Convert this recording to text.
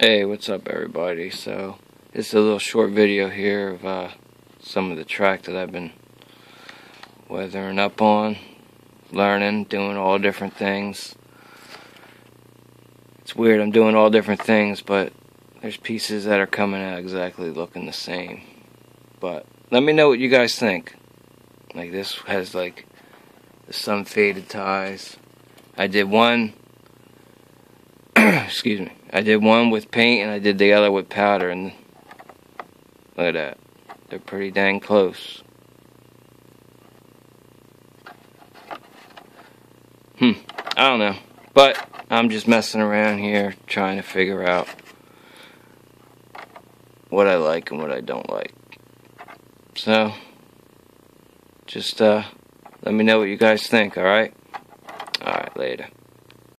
Hey, what's up everybody? So, it's a little short video here of uh, some of the track that I've been weathering up on, learning, doing all different things. It's weird, I'm doing all different things, but there's pieces that are coming out exactly looking the same. But let me know what you guys think. Like this has like some faded ties. I did one excuse me. I did one with paint and I did the other with powder and look at that. They're pretty dang close. Hmm. I don't know. But I'm just messing around here trying to figure out what I like and what I don't like. So just uh let me know what you guys think, alright? Alright, later.